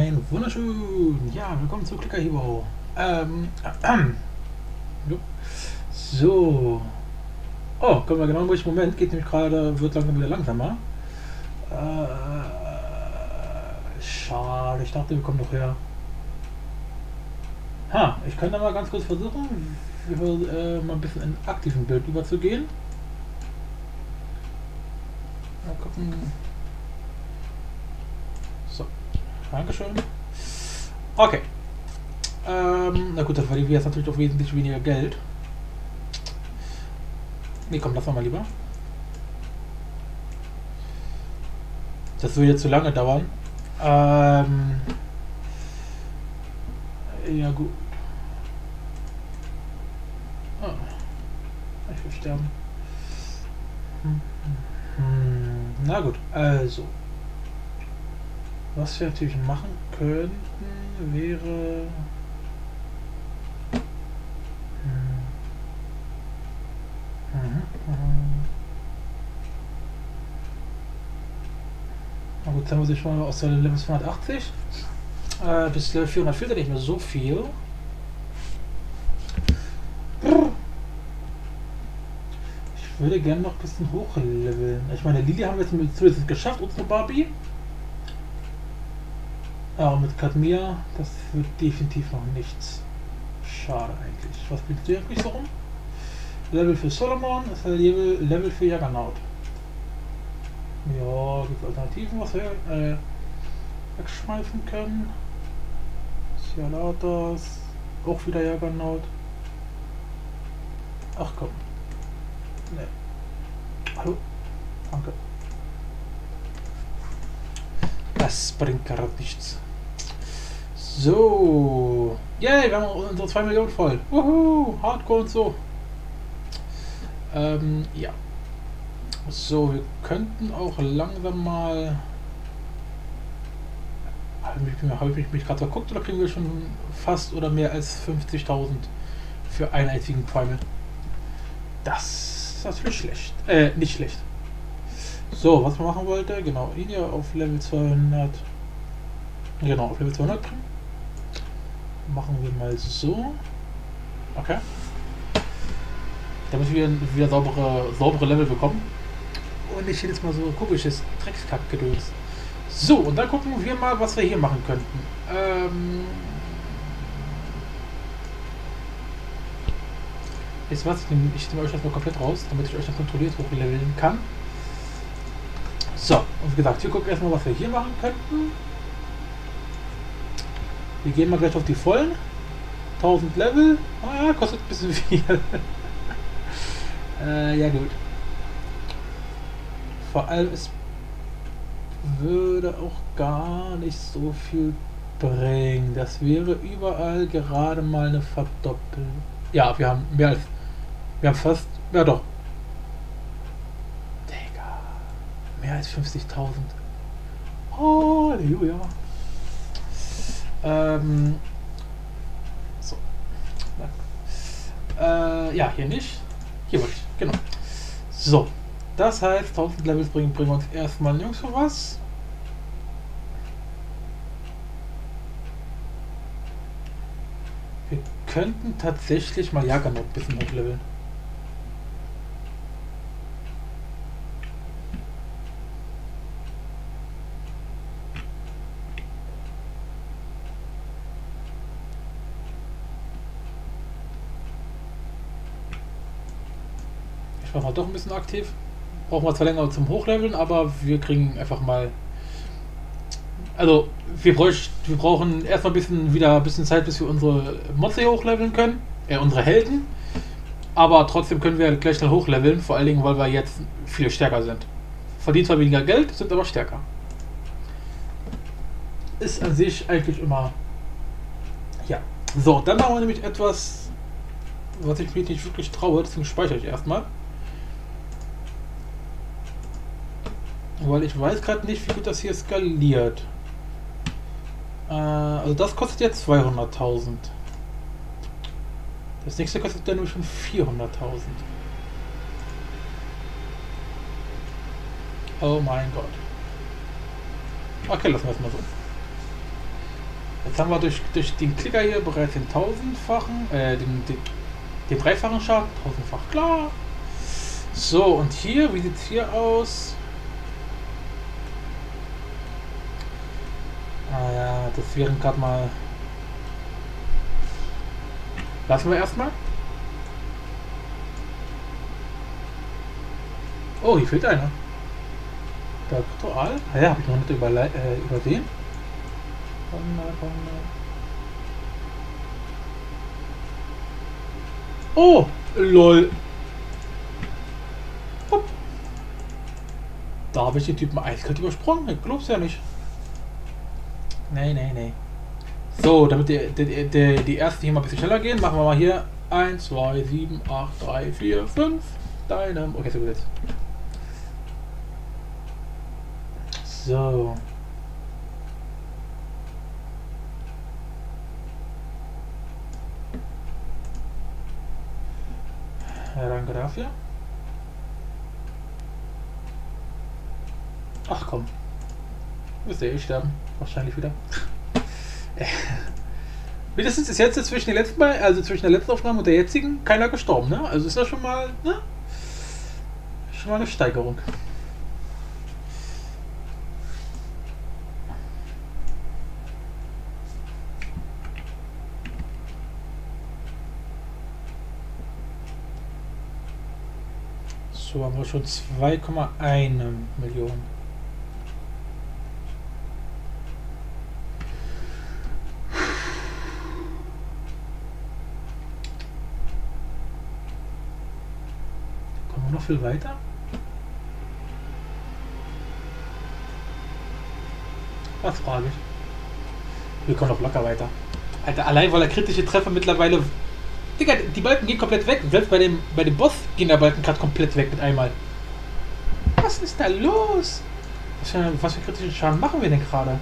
Ein wunderschön. Ja, willkommen zu Clicker Hero. Ähm, ähm, so. Oh, können wir genau im Moment. Geht nämlich gerade, wird langsam wieder langsamer. Äh, schade, ich dachte, wir kommen noch her. Ha, ich könnte mal ganz kurz versuchen, äh, mal ein bisschen in aktiven Bild überzugehen. Mal gucken. So, Dankeschön. Okay. Ähm, na gut, das war die jetzt natürlich auch wesentlich weniger Geld. Ne, komm, lass mal lieber. Das würde zu lange dauern. Ähm, ja gut. Oh, ich will sterben. Hm, hm, na gut, also. Was wir natürlich machen könnten, wäre... Na gut, dann muss ich mal aus der Level 280 äh, bis Level 400 fehlt nicht mehr so viel. Ich würde gerne noch ein bisschen hochleveln. Ich meine, Lili haben wir jetzt zumindest geschafft, unsere Barbie. Aber mit Kadmia, das wird definitiv noch nichts. Schade eigentlich. Was bringt du eigentlich so rum? Level für Solomon ist ein Level, Level für Jaggernaut. Ja, gibt Alternativen, was wir äh, wegschmeißen können? Cialatas, auch wieder Jaggernaut. Ach komm. Ne. Hallo? Danke. Das bringt gerade nichts. So. Yay, wir haben unsere 2 Millionen voll. Wuhu, Hardcore und so. Ähm, ja. So, wir könnten auch langsam mal... Habe ich, mich gerade verguckt oder kriegen wir schon fast oder mehr als 50.000 für einen einzigen Primal? Das ist natürlich schlecht. Äh, nicht schlecht. So, was man machen wollte, genau, ihn ja auf Level 200, genau, auf Level 200 bringen. Machen wir mal so. Okay. Damit wir wieder saubere, saubere Level bekommen. Und nicht jedes Mal so komisches Dreckskack-Gedöns. So, und dann gucken wir mal, was wir hier machen könnten. Ähm Jetzt was, ich nehme, ich nehme euch erstmal komplett raus, damit ich euch dann kontrolliert hochleveln kann. So, und wie gesagt, hier gucken wir erstmal, was wir hier machen könnten. Wir gehen mal gleich auf die vollen. 1000 Level. Ah, kostet ein bisschen viel. äh, ja gut. Vor allem, es würde auch gar nicht so viel bringen. Das wäre überall gerade mal eine Verdoppelung. Ja, wir haben mehr als. Wir haben fast. Ja doch. Digga. Mehr als 50.000. Halleluja. Ähm. So. Äh, ja, hier nicht. Hier wollte ich. Genau. So. Das heißt, 1000 Levels bringen, bringen uns erstmal nirgends was. Wir könnten tatsächlich mal Jager noch ein bisschen hochleveln. Mal doch ein bisschen aktiv brauchen wir zwar länger zum Hochleveln, aber wir kriegen einfach mal. Also, wir, bräuch, wir brauchen erstmal ein bisschen wieder ein bisschen Zeit, bis wir unsere hier hochleveln können. Äh, unsere Helden. Aber trotzdem können wir gleich schnell hochleveln, vor allen Dingen, weil wir jetzt viel stärker sind. Verdienen zwar weniger Geld, sind aber stärker. Ist an sich eigentlich immer. Ja. So, dann machen wir nämlich etwas, was ich mich nicht wirklich traue, deswegen speichere ich erstmal. Weil ich weiß gerade nicht, wie gut das hier skaliert. Äh, also das kostet jetzt 200.000. Das nächste kostet ja nur schon 400.000. Oh mein Gott. Okay, lassen wir es mal so. Jetzt haben wir durch, durch den Klicker hier bereits den tausendfachen, äh, den, den, den dreifachen Schaden, tausendfach klar. So, und hier, wie sieht es hier aus? Ah ja, das wären gerade mal. Lassen wir erstmal. Oh, hier fehlt einer. Der Ritual. Ah ja, habe ich noch nicht äh, übersehen. Oh, lol. Hopp. Da habe ich den Typen eiskalt übersprungen. Ich glaub's ja nicht. Nee, nee, nee. So, damit die, die, die, die ersten hier mal ein bisschen schneller gehen, machen wir mal hier 1, 2, 7, 8, 3, 4, 5. Deinem. Okay, so gut jetzt. So. Ja, danke dafür. Ach komm. Müsste eh sterben. Wahrscheinlich wieder. Mindestens ist jetzt zwischen den letzten Mal, also zwischen der letzten Aufnahme und der jetzigen keiner gestorben, ne? Also ist das schon mal, ne? Schon mal eine Steigerung. So haben wir schon 2,1 Millionen. Viel weiter? Was frage ich? Wir kommen noch locker weiter. Alter, allein weil er kritische Treffer mittlerweile Digga, die Balken gehen komplett weg. Selbst bei dem, bei dem Boss gehen der Balken gerade komplett weg mit einmal. Was ist da los? Was für, was für kritischen Schaden machen wir denn gerade?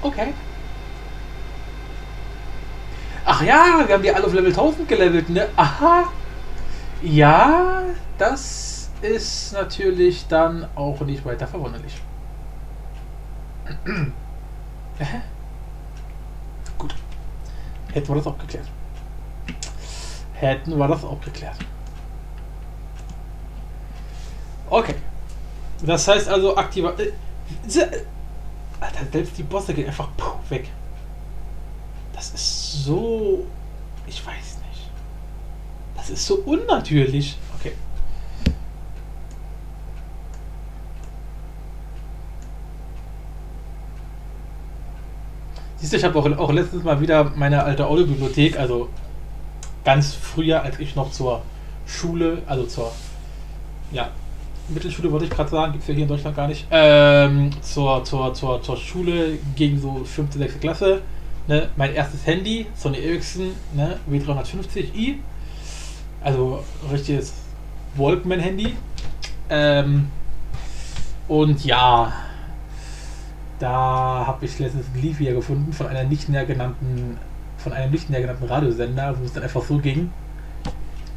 Okay. Ach ja, wir haben die alle auf Level 1000 gelevelt, ne? Aha. Ja, das ist natürlich dann auch nicht weiter verwunderlich. Gut. Hätten wir das auch geklärt. Hätten wir das auch geklärt. Okay. Das heißt also aktiver. Äh, Alter, selbst die Bosse gehen einfach weg. Das ist so. Ich weiß nicht. Das ist so unnatürlich. Okay. Siehst du, ich habe auch, auch letztens mal wieder meine alte Audiobibliothek, also ganz früher, als ich noch zur Schule, also zur ja, Mittelschule wollte ich gerade sagen, gibt es ja hier in Deutschland gar nicht, ähm, zur, zur, zur, zur Schule gegen so 5. 6. Klasse. Ne, mein erstes Handy, Sony Ericsson ne, W350i, also richtiges Walkman-Handy. Ähm, und ja, da habe ich letztens ein Lied wieder gefunden von einer nicht näher genannten, von einem nicht näher genannten Radiosender, wo es dann einfach so ging.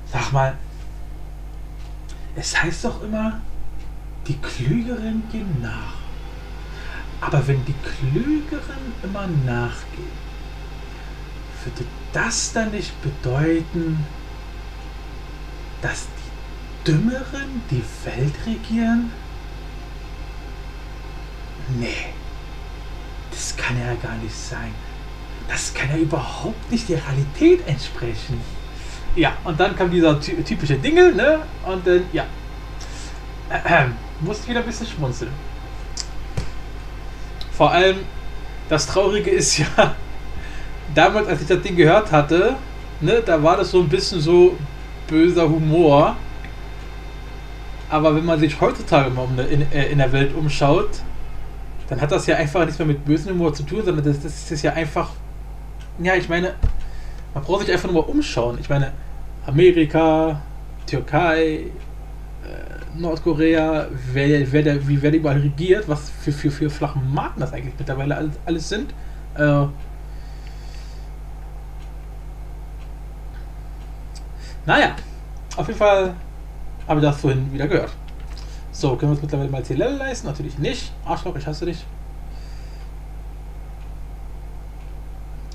Sag mal, es heißt doch immer, die Klügeren gehen nach. Aber wenn die Klügeren immer nachgehen, würde das dann nicht bedeuten, dass die Dümmeren die Welt regieren? Nee. Das kann ja gar nicht sein. Das kann ja überhaupt nicht der Realität entsprechen. Ja, und dann kam dieser typische Dingel, ne? Und dann, ja. Äh, musste wieder ein bisschen schmunzeln. Vor allem, das Traurige ist ja, damals, als ich das Ding gehört hatte, ne, da war das so ein bisschen so böser Humor. Aber wenn man sich heutzutage mal in, äh, in der Welt umschaut, dann hat das ja einfach nichts mehr mit bösem Humor zu tun, sondern das, das ist ja einfach, ja, ich meine, man braucht sich einfach nur mal umschauen. Ich meine, Amerika, Türkei, äh, Nordkorea, wer, wer der, wie wer überall regiert, was für, für, für flachen Marken das eigentlich mittlerweile alles, alles sind. Äh, naja, auf jeden Fall Aber das vorhin wieder gehört. So, können wir uns mittlerweile mal CLL leisten? Natürlich nicht. Arschloch, ich hasse dich.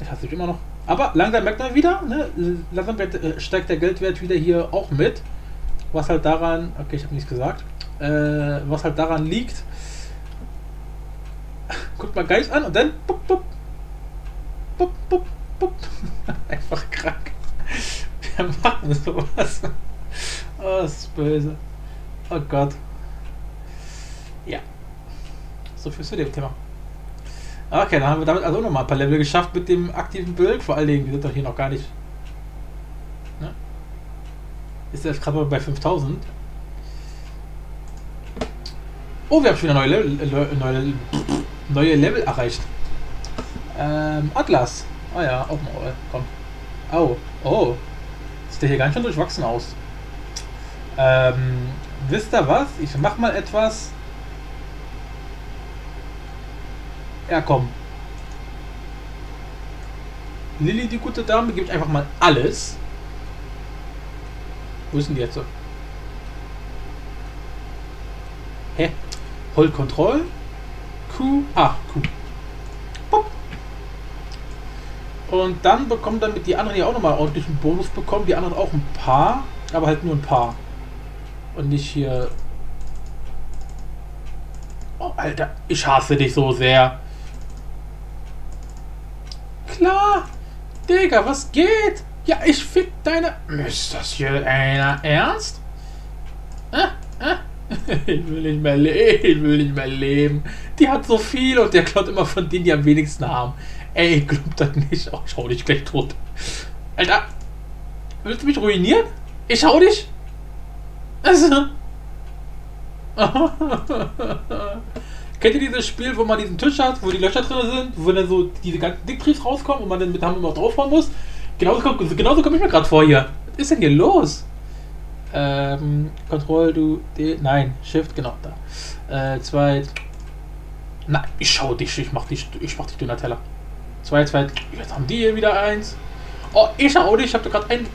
Ich hasse dich immer noch. Aber langsam merkt man wieder, ne? langsam äh, steigt der Geldwert wieder hier auch mit. Was halt daran, okay, ich habe nichts gesagt, äh, was halt daran liegt, guckt mal Geist an und dann bup, bup, bup, bup, bup. einfach krank. Wir machen sowas. Oh, das ist böse. Oh Gott. Ja. So viel zu dem Thema. Okay, dann haben wir damit also nochmal ein paar Level geschafft mit dem aktiven Bild. Vor allen Dingen, wir sind doch hier noch gar nicht. Ist jetzt gerade bei 5000. Oh, wir haben schon wieder neue Level, äh, neue, neue Level erreicht. Ähm, Atlas. Ah oh ja, Open All. Komm. Oh, oh. Sieht der hier ganz schön durchwachsen aus. Ähm, wisst ihr was? Ich mach mal etwas Ja, komm. Lilly, die gute Dame, gibt einfach mal alles. Wo ist denn die jetzt? Hä? Hold Control. Q. Ah, Q. Pop. Und dann bekommen damit die anderen ja auch nochmal ordentlichen Bonus bekommen. Die anderen auch ein paar, aber halt nur ein paar. Und nicht hier. Oh, Alter, ich hasse dich so sehr klar. Digga, was geht? Ja, ich fick deine... Ist das hier einer Ernst? Ah, ah. Ich will nicht mehr leben, ich will nicht mehr leben. Die hat so viel und der klaut immer von denen, die am wenigsten haben. Ey, ich glaub das nicht. Oh, ich hau dich gleich tot. Alter, willst du mich ruinieren? Ich hau dich? Also... Kennt ihr dieses Spiel, wo man diesen Tisch hat, wo die Löcher drin sind, wo dann so diese ganzen Dicktriebs rauskommen und man dann mit immer draufhauen muss? Genauso, genauso komme ich mir gerade vor hier. Was ist denn hier los? Ähm, Control, du, D, nein, Shift, genau, da. Äh, zwei, nein, ich schau dich, ich mach dich, ich mach dich Donatella. Zwei, zwei, jetzt haben die hier wieder eins. Oh, ich schau dich, ich hab da gerade ein,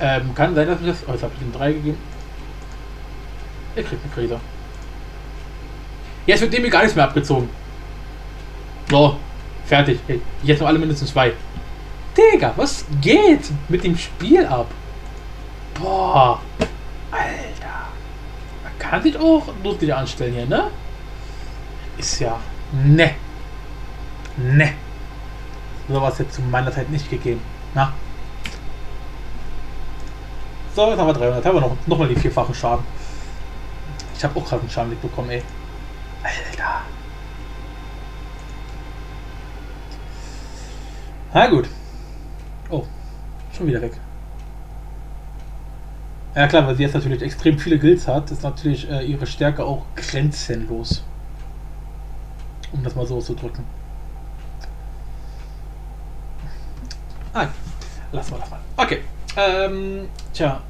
ähm, kann sein, dass ich das, oh, jetzt hab ich den drei gegeben. Ich krieg eine Krise. Jetzt wird dem mir gar nichts mehr abgezogen. So, fertig. Hey, jetzt noch alle mindestens zwei. Digga, was geht mit dem Spiel ab? Boah. Alter. Man kann sich auch lustig anstellen hier, ne? Ist ja. Ne. Ne. Sowas hätte zu meiner Zeit nicht gegeben. Na? So, jetzt haben wir 300. Haben wir noch, noch mal die vierfachen Schaden. Ich habe auch gerade einen Schaden bekommen, ey. Alter. Na gut. Schon wieder weg. Ja klar, weil sie jetzt natürlich extrem viele Guilds hat, ist natürlich äh, ihre Stärke auch grenzenlos. Um das mal so zu drücken. Ah, lassen wir das mal. Okay. Ähm, tja,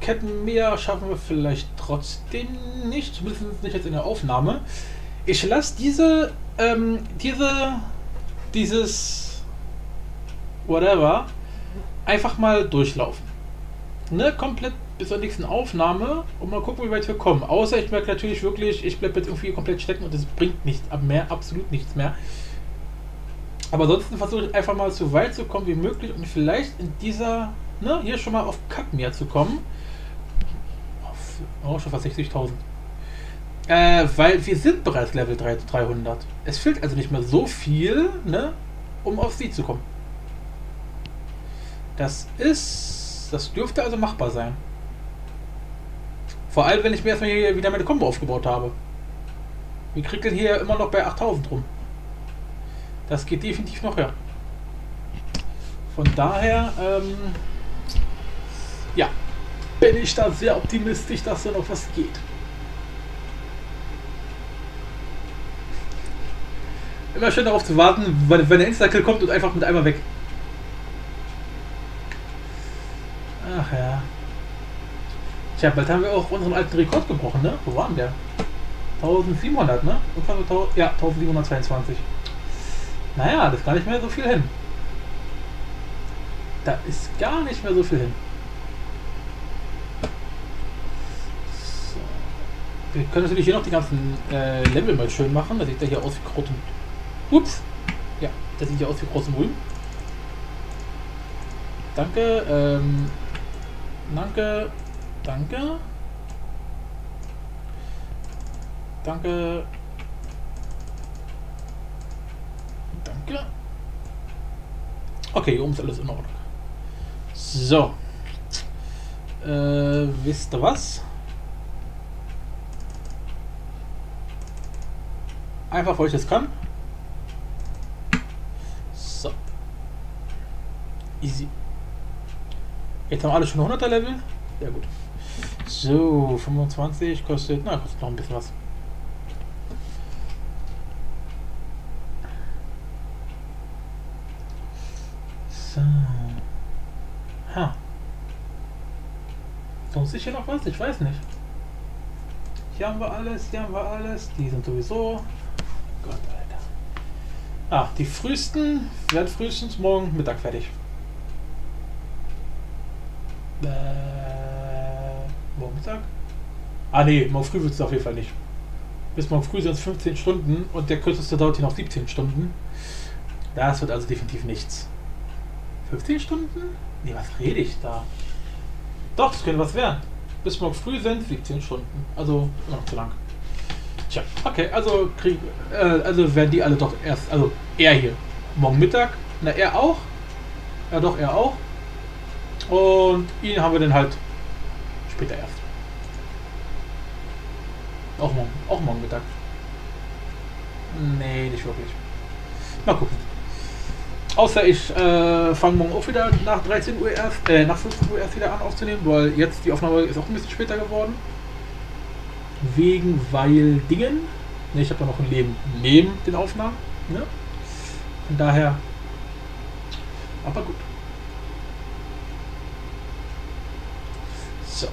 Kettenmeer schaffen wir vielleicht trotzdem nicht, zumindest nicht jetzt in der Aufnahme. Ich lasse diese, ähm, diese, dieses, whatever, einfach mal durchlaufen. Ne, komplett bis zur nächsten Aufnahme und mal gucken, wie weit wir kommen. Außer ich merke natürlich wirklich, ich bleibe jetzt irgendwie komplett stecken und es bringt nichts mehr, absolut nichts mehr. Aber ansonsten versuche ich einfach mal so weit zu kommen wie möglich und vielleicht in dieser, ne, hier schon mal auf Kadmia zu kommen. Oh, schon fast 60.000. Äh, weil wir sind bereits Level 300. Es fehlt also nicht mehr so viel, ne, um auf sie zu kommen. Das ist... Das dürfte also machbar sein. Vor allem, wenn ich mir erstmal hier wieder meine Combo aufgebaut habe. Wir kriegen hier immer noch bei 8000 rum. Das geht definitiv noch höher. Von daher, ähm, ja, bin ich da sehr optimistisch, dass da noch was geht. Immer schön darauf zu warten, wenn, wenn der Instakill kommt und einfach mit einmal weg. Ach ja. Tja, bald haben wir auch unseren alten Rekord gebrochen, ne? Wo waren der? 1700, ne? Ja, 1722. Naja, das ist gar nicht mehr so viel hin. Da ist gar nicht mehr so viel hin. Wir können natürlich hier noch die ganzen äh, Level mal schön machen. Da sieht der hier aus wie Kraut und... Ups! Ja, der sieht hier aus wie und Rüben. Danke, ähm... Danke, danke. Danke. Danke. Okay, oben ist alles in Ordnung. So. Äh, wisst ihr was? Einfach, weil ich das kann. So. Easy. Jetzt haben alle schon 100er Level. Ja gut. So, 25 kostet, na, kostet noch ein bisschen was. So. Ha. Lohnt sich hier noch was? Ich weiß nicht. Hier haben wir alles, hier haben wir alles. Die sind sowieso. Gott, Alter. Ah, die frühesten werden frühestens morgen Mittag fertig. Äh, morgen Mittag? Ah nee, morgen früh wird es auf jeden Fall nicht. Bis morgen früh sind es 15 Stunden und der kürzeste dauert hier noch 17 Stunden. Das wird also definitiv nichts. 15 Stunden? Nee, was rede ich da? Doch, das könnte was werden. Bis morgen früh sind 17 Stunden. Also immer noch zu lang. Tja, okay, also krieg, äh, also werden die alle doch erst, also er hier. Morgen Mittag. Na, er auch. Ja, doch, er auch. Und ihn haben wir dann halt später erst. Auch morgen, auch morgen Mittag. Nee, nicht wirklich. Mal gucken. Außer ich äh, fange morgen auch wieder nach 13 Uhr erst, äh, nach 15 Uhr erst wieder an aufzunehmen, weil jetzt die Aufnahme ist auch ein bisschen später geworden. Wegen, weil Dingen. Ne, ich habe ja noch ein Leben neben den Aufnahmen. Ne? Von daher. Aber gut. So.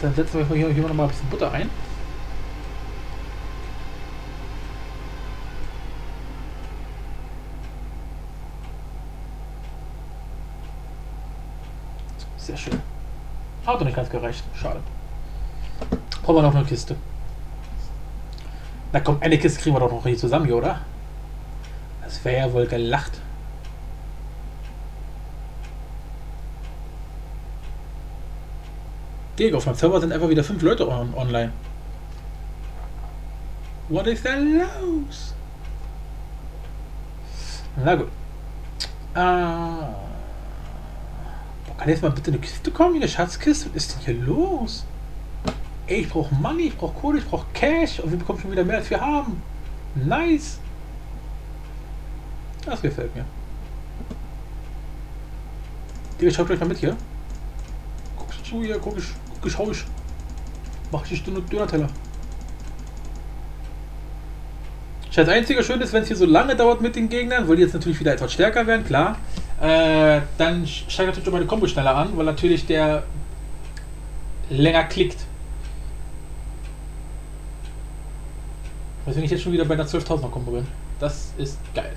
Dann setzen wir hier, hier noch mal ein bisschen Butter ein. Sehr schön. Hat doch nicht ganz gereicht. Schade. Brauchen wir noch eine Kiste. Na komm, eine Kiste kriegen wir doch noch hier zusammen oder? Das wäre ja wohl gelacht. Digga, auf meinem Server sind einfach wieder fünf Leute on online. What is da los? Na gut. Ah. Kann jetzt mal bitte eine Kiste kommen, eine Schatzkiste? Was ist denn hier los? Ey, ich brauche Money, ich brauche Kohle, ich brauche Cash und wir bekommen schon wieder mehr als wir haben. Nice. Das gefällt mir. Digga, schaut gleich mal mit hier. Guckst du hier, guck ich, guck ich, ich. Mach ich die Döner-Teller. Das einzige Schöne ist, wenn es hier so lange dauert mit den Gegnern, weil die jetzt natürlich wieder etwas stärker werden, klar. Äh, dann steigt natürlich meine Kombo schneller an, weil natürlich der länger klickt. Weswegen ich jetzt schon wieder bei einer 12.000er Kombo bin. Das ist geil.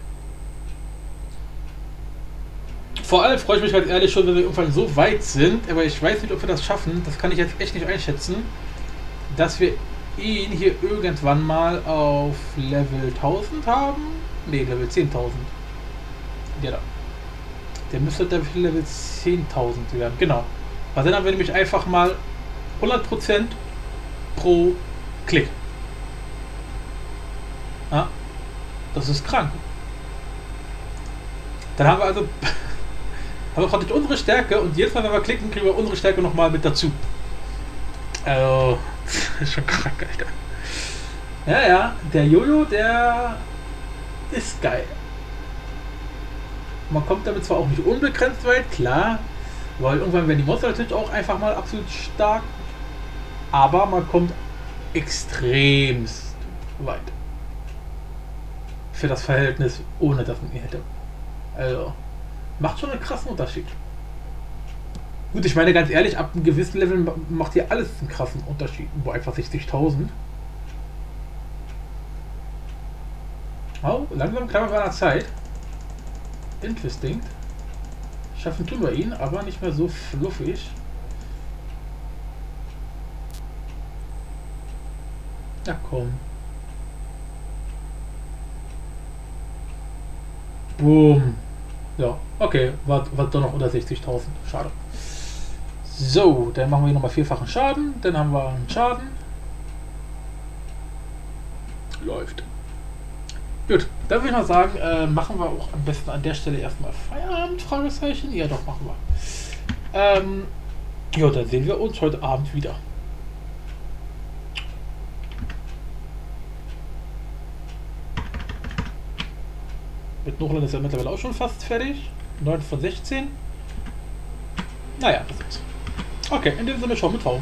Vor allem freue ich mich halt ehrlich schon, wenn wir irgendwann so weit sind, aber ich weiß nicht, ob wir das schaffen. Das kann ich jetzt echt nicht einschätzen, dass wir ihn hier irgendwann mal auf Level 1000 haben. Ne, Level 10.000. Ja, da. Der müsste der Level 10.000 werden. Genau. Weil dann haben wir nämlich einfach mal 100% pro Klick. Ja, das ist krank. Dann haben wir also haben wir praktisch unsere Stärke und jedes Mal, wenn wir klicken, kriegen wir unsere Stärke nochmal mit dazu. Also, ist schon krank, Alter. Ja, ja, der Jojo, der ist geil. Man kommt damit zwar auch nicht unbegrenzt weit, klar, weil irgendwann werden die Monster natürlich auch einfach mal absolut stark, aber man kommt extremst weit. Für das Verhältnis, ohne dass man ihn hätte. Also, macht schon einen krassen Unterschied. Gut, ich meine ganz ehrlich, ab einem gewissen Level macht hier alles einen krassen Unterschied. Wo einfach 60.000. Oh, langsam wir an der Zeit. Interesting. Schaffen tun wir ihn, aber nicht mehr so fluffig. Na komm. Boom. Ja, okay, war, war doch noch unter 60.000. Schade. So, dann machen wir hier nochmal vierfachen Schaden. Dann haben wir einen Schaden. Läuft. Gut, dann würde ich mal sagen, äh, machen wir auch am besten an der Stelle erstmal Feierabend, Fragezeichen. Ja, doch, machen wir. Ähm, ja, dann sehen wir uns heute Abend wieder. Mit Nuchland ist ja mittlerweile auch schon fast fertig. 9 von 16. Naja, das ist. Okay, in dem Sinne, schau mit V.